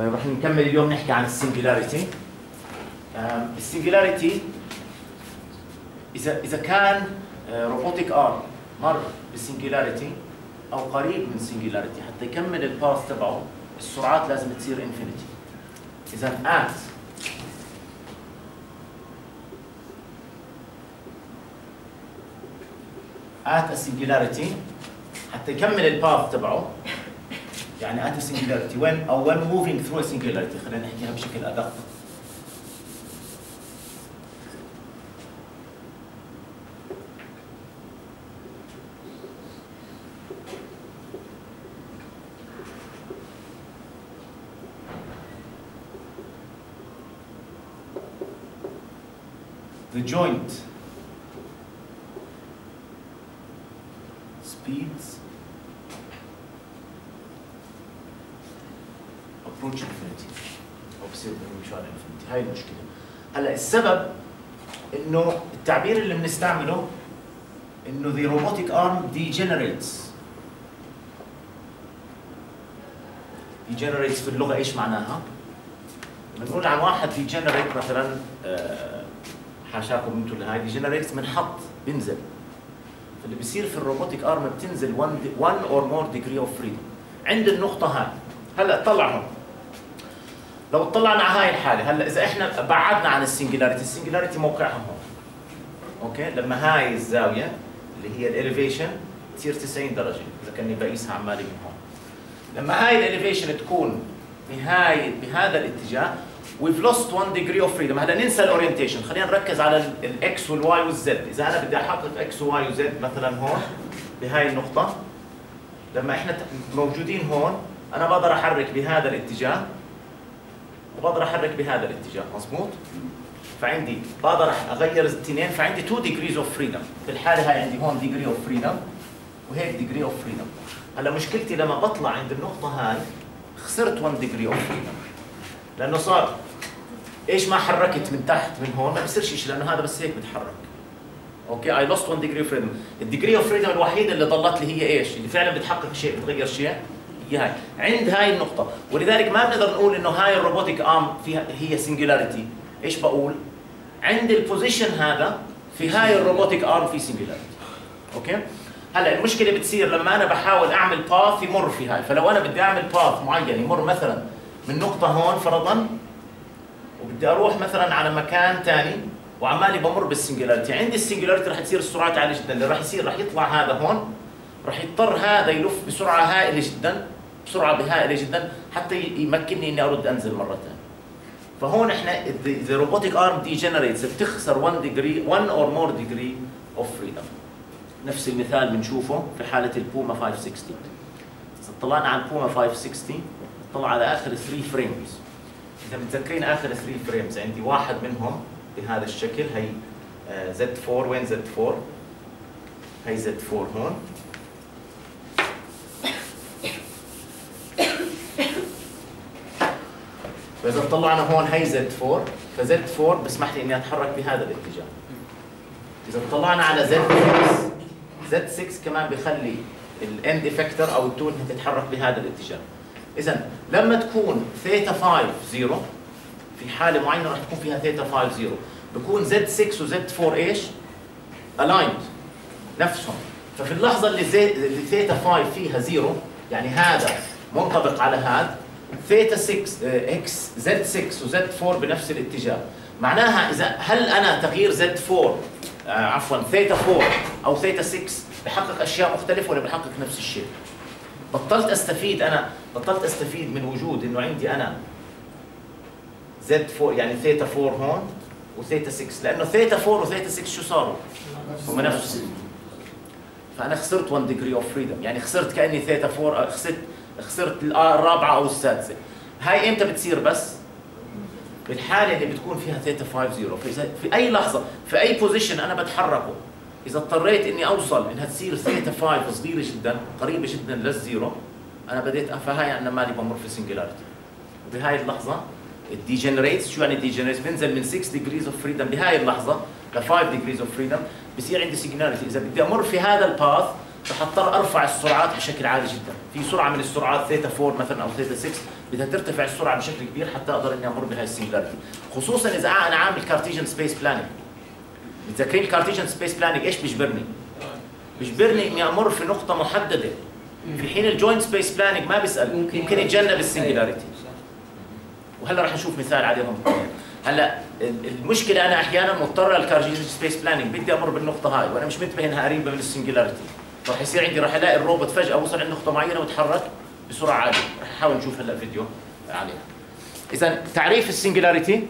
طيب رح نكمل اليوم نحكي عن ال singularity ال singularity اذا إذا كان robotic arm مر بال singularity أو قريب من singularity حتى يكمل ال path تبعه السرعات لازم تصير infinity إذا at at ال singularity حتى يكمل الباث تبعه يعني ات السنجلاريتي وين أو moving through a singularity خلينا نحكيها بشكل ادق the joint speeds approach infinity. أو بصير على infinity. هاي المشكلة. هلا السبب إنه التعبير اللي بنستعمله إنه the robotic arm degenerates. Degenerates في اللغة إيش معناها؟ بنقول عن واحد degenerate مثلا آه، حاشاكم أنتم اللي هاي degenerates منحط بينزل فاللي بيصير في ال robotic arm بتنزل 1 or more degree of freedom عند النقطة هاي. هلا طلع هون لو اطلعنا على هاي الحالة هلأ إذا إحنا بعدنا عن ال singularity ال singularity موقعها هون. okay؟ لما هاي الزاوية اللي هي ال elevation تصير 90 درجة إذا كأني بقيسها عمالي من هون. لما هاي ال elevation تكون بهاي بهذا الاتجاه we've lost one degree of freedom. هلأ ننسى ال orientation خلينا نركز على الاكس والواي والزد إذا أنا بدي أحقق إكس وواي وزد مثلا هون بهاي النقطة لما إحنا موجودين هون أنا بقدر أحرك بهذا الاتجاه وبقدر أحرك بهذا الاتجاه. مظبوط؟ فعندي بقدر أغير الاثنين فعندي 2 degrees of freedom. في الحاله هاي عندي هون degree of freedom وهيك degree of freedom. هلأ مشكلتي لما بطلع عند النقطة هاي خسرت 1 degree of freedom. لأنه صار إيش ما حركت من تحت من هون ما بصيرش شيء لأنه هذا بس هيك بتحرك. okay؟ I lost 1 degree of freedom ال degree of freedom الوحيده اللي ضلت لي هي إيش؟ اللي فعلا بتحقق شيء بتغير شيء؟ هاي. عند هاي النقطة. ولذلك ما بنقدر نقول إنه هاي ال robotic arm فيها هي singularity إيش بقول؟ عند ال position هذا في هاي ال robotic arm في singularity okay؟ هلا المشكلة بتصير لما أنا بحاول أعمل path يمر في هاي. فلو أنا بدي أعمل path معين يمر مثلا من نقطة هون فرضا وبدي أروح مثلا على مكان ثاني وعمالي بمر بال singularity عند ال singularity رح تصير السرعات عالية جدا. اللي رح يصير رح يطلع هذا هون رح يضطر هذا يلف بسرعة هائلة جدا. بسرعة هائله جدا حتى يمكنني إني أرد أنزل مرة ثانية فهون إحنا the robotic arm degenerates. بتخسر 1 degree 1 or more degree of freedom. نفس المثال بنشوفه في حالة البوما 560 إذا طلعنا على البوما 560 طلع على آخر 3 frames إذا متذكرين آخر 3 frames عندي واحد منهم بهذا الشكل هي زد 4 وين زد 4 هي زد 4 هون. فإذا طلعنا هون هي Z 4 ف Z 4 بسمح لي إني أتحرك بهذا الاتجاه. إذا طلعنا على Z 6 زد 6 كمان بخلي ال end effector أو ال tool تتحرك بهذا الاتجاه. اذا لما تكون ثيتا 5 0 في حالة معينة راح تكون فيها ثيتا 5 0 بكون Z 6 و Z 4 إيش؟ aligned نفسهم. ففي اللحظة اللي زي اللي ثيتا 5 فيها 0 يعني هذا منطبق على هذا ثيتا 6 إكس زد 6 وزد 4 بنفس الاتجاه معناها إذا هل أنا تغيير Z 4 آه عفوا ثيتا 4 أو ثيتا 6 بحقق أشياء مختلفة ولا بحقق نفس الشيء؟ بطلت أستفيد أنا بطلت أستفيد من وجود إنه عندي أنا Z 4 يعني ثيتا 4 هون وثيتا 6 لأنه ثيتا 4 وثيتا 6 شو صاروا؟ هم نفس فأنا خسرت 1 degree of freedom يعني خسرت كأني ثيتا 4 خسرت خسرت الرابعة أو السادسة. هاي إمتى بتصير بس؟ بالحالة اللي بتكون فيها ثيتا 5 0 فإذا في أي لحظة في أي position أنا بتحركه إذا اضطريت إني أوصل إنها تصير ثيتا 5 صغيرة جدا قريبة جدا لل zero أنا بديت فهاي أنا مالي بمر في singularity وبهاي اللحظة ال degenerates شو يعني degenerates بنزل من 6 degrees of freedom بهاي اللحظة ل 5 degrees of freedom بصير عندي singularity إذا بدي أمر في هذا ال path رح اضطر أرفع السرعات بشكل عالي جدا. في سرعة من السرعات ثيتا 4 مثلا أو ثيتا 6 بدها ترتفع السرعة بشكل كبير حتى أقدر إني أمر بهاي ال singularity خصوصا إذا أنا عامل Cartesian space planning متذكرين ال Cartesian space planning إيش بيجبرني؟ بيجبرني إني أمر في نقطة محددة. في حين ال joint space planning ما بيسأل. ممكن يمكن يتجنب ال singularity وهلأ رح نشوف مثال عليهم هلأ المشكلة أنا أحيانا مضطر لل Cartesian space planning بدي أمر بالنقطة هاي وأنا مش منتبه إنها قريبة من ال singularity فرح يصير عندي رح ألاقي الروبوت فجأة وصل عند نقطة معينة وتحرك بسرعة عالية. رح نحاول نشوف هلا فيديو عليها. اذا تعريف السنجلاريتي